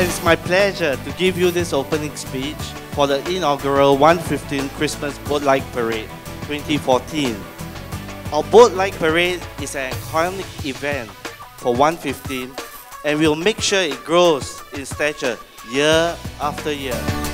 It's my pleasure to give you this opening speech for the inaugural ONE15 Christmas Boat Light Parade 2014. Our Boat Light Parade is an iconic event for ONE15 and we'll make sure it grows in stature year after year.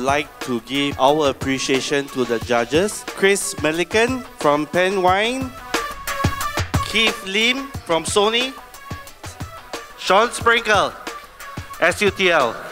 Would like to give our appreciation to the judges Chris Milliken from Pen Wine, Keith Lim from Sony, Sean Sprinkle, SUTL.